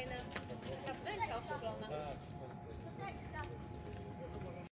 fajne.